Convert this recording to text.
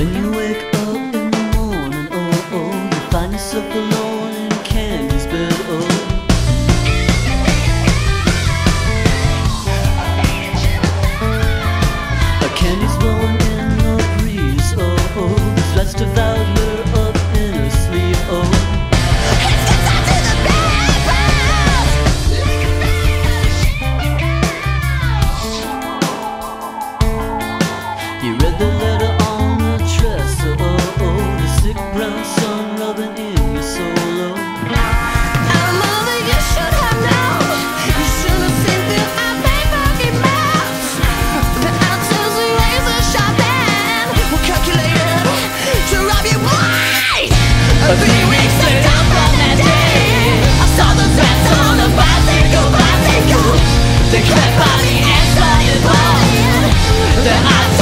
When you wake up in the morning, oh, oh, you find yourself alone in Candy's bed, oh. Candy's blowing in the breeze, oh, oh, up in her oh. You read the that I